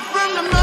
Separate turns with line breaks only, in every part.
from the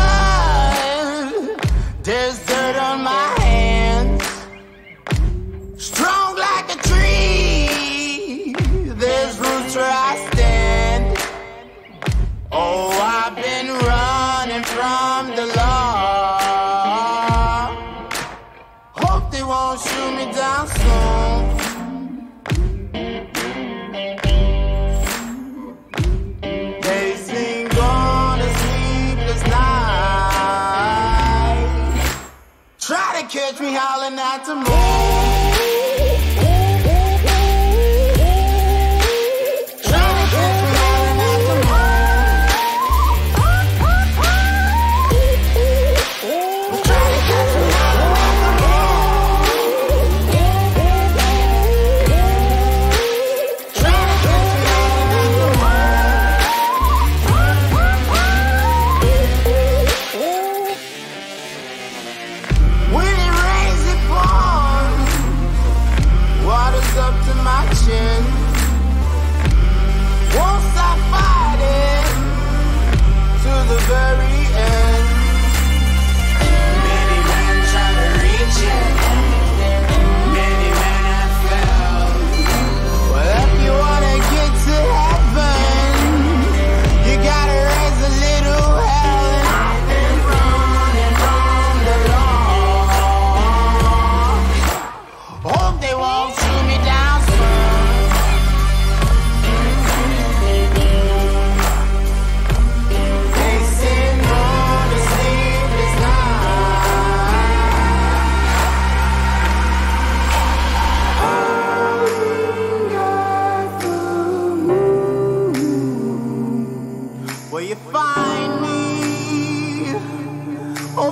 hollering out to me.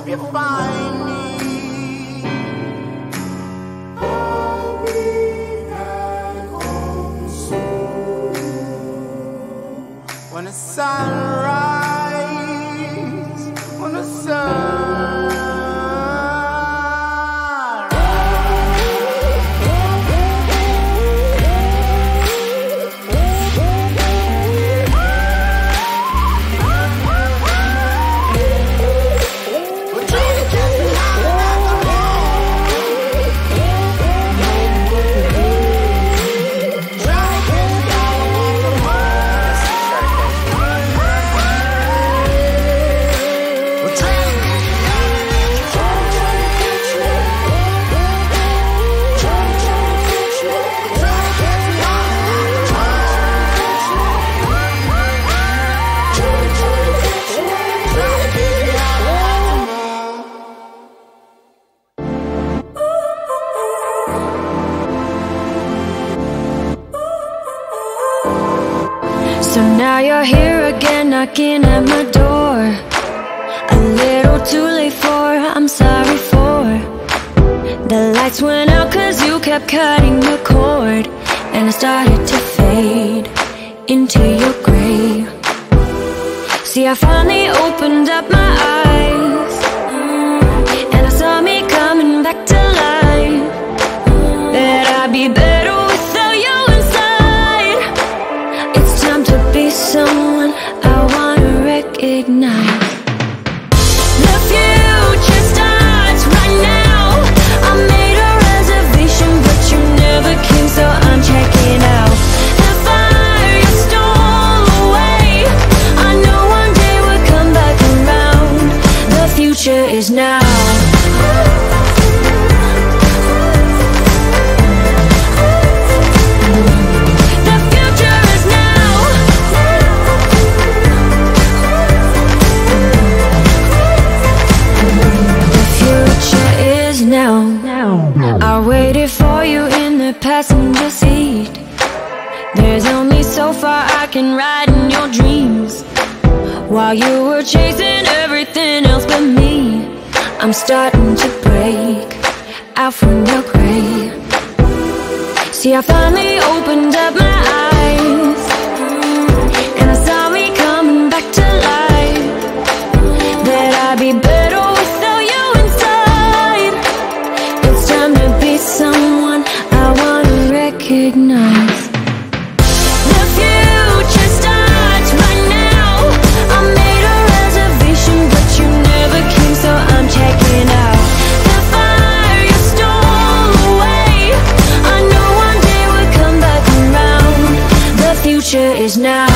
hope you find.
Now you're here again knocking at my door. A little too late for, I'm sorry for. The lights went out cause you kept cutting the cord. And I started to fade into your grave See I finally opened up my eyes. And I saw me coming back to life. That I'd be better is now. The future is now. The future is now. I waited for you in the passenger seat. There's only so far I can ride in your dreams. While you were chasing everything else but me. I'm starting to break out from your grave. See, I finally opened up my eyes mm, And I saw me coming back to life. That I'd be better is now.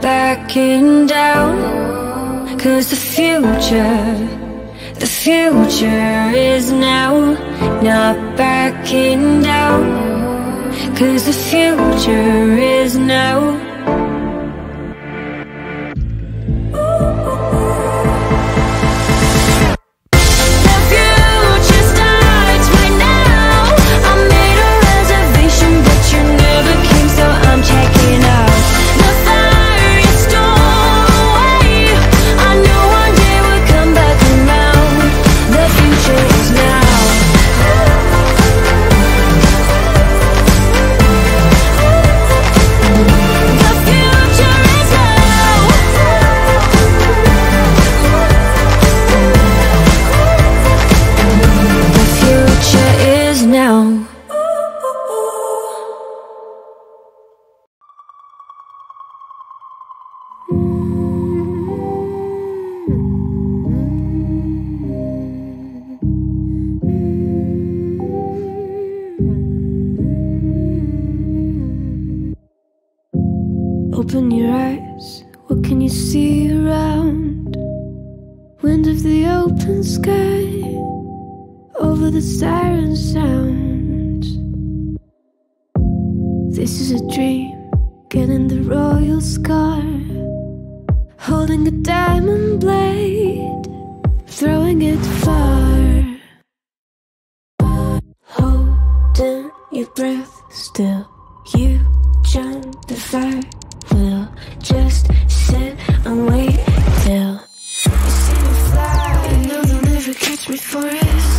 Backing down. Cause the future, the future is now. Not backing down. Cause the future is now.
Open your eyes, what can you see around? Wind of the open sky, over the siren sounds. This is a dream, getting the royal scar, holding a diamond blade, throwing it far. Holding your breath still, you join the fire. Just sit and wait till you see me fly. You know they'll never catch me for it.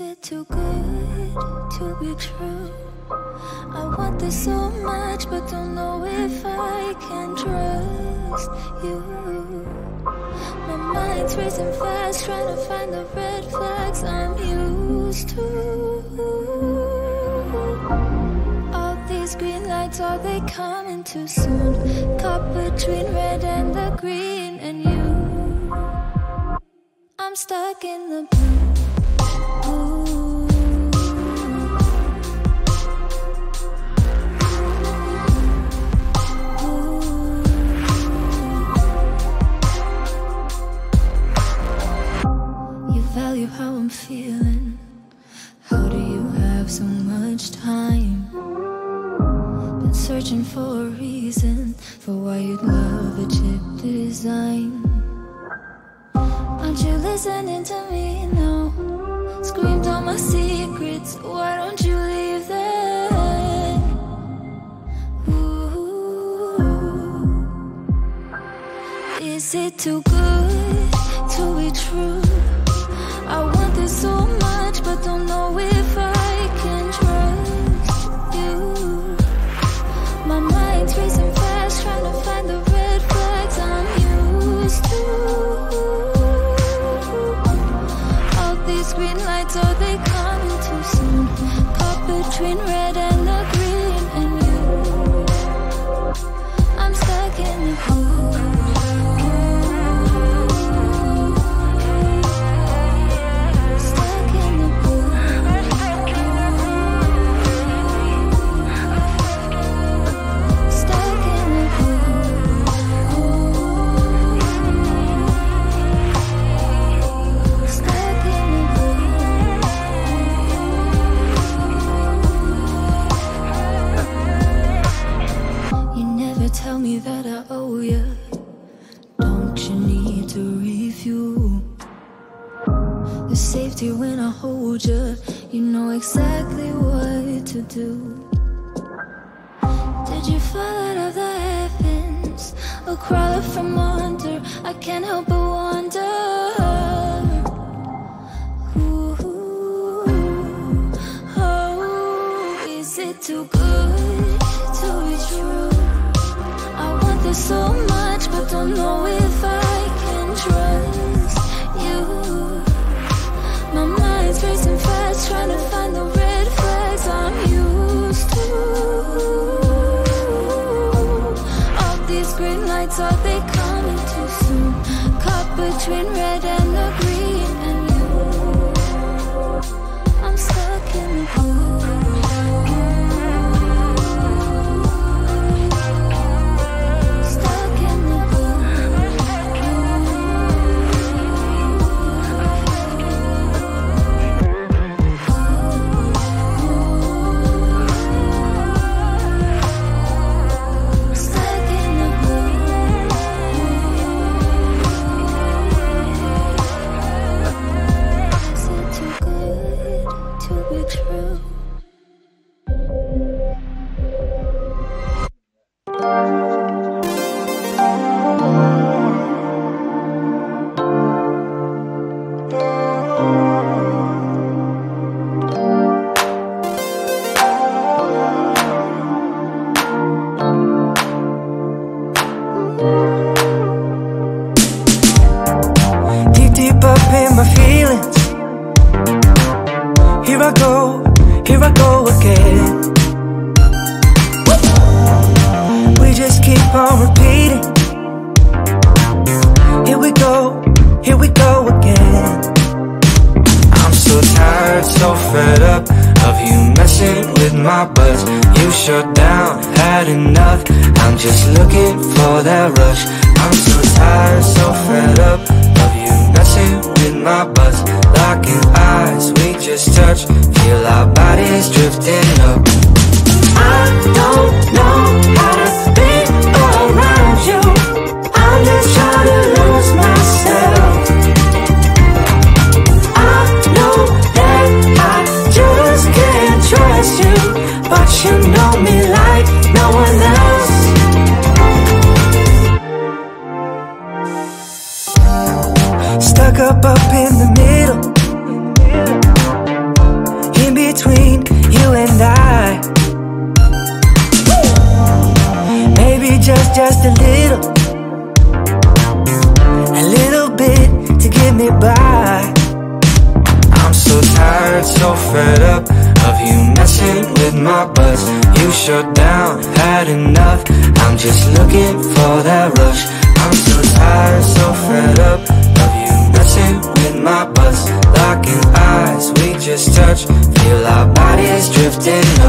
It
too good to be true? I want this so much, but don't know if I can trust you. My mind's racing fast, trying to find the red flags I'm used to. All these green lights, are they coming too soon? Caught between red and the green, and you. I'm stuck in the blue. You value how I'm feeling. How do you have so much time? searching for a reason for why you'd love a chip design. Aren't you listening to me now? Screamed all my secrets. Why don't you leave them? Ooh. Is it too good to be true? I want this so much, or from under? I can't help but wonder. Ooh, oh, is it too good to be true? I want this so much, but don't know if I can trust you. My mind's racing fast, trying to
keep on repeating. Here we go, here we go again. I'm so tired, so fed up of you messing with my buzz. You shut down, had enough. I'm just looking for that rush. I'm so tired, so fed up of you messing with my buzz. Locking eyes, we just touch. Feel our bodies drifting up. I don't know just a little, a little bit to get me by. I'm so tired, so fed up of you messing with my buzz. You shut down, had enough. I'm just looking for that rush. I'm so tired, so fed up of you messing with my buzz. Locking eyes, we just touch. Feel our bodies drifting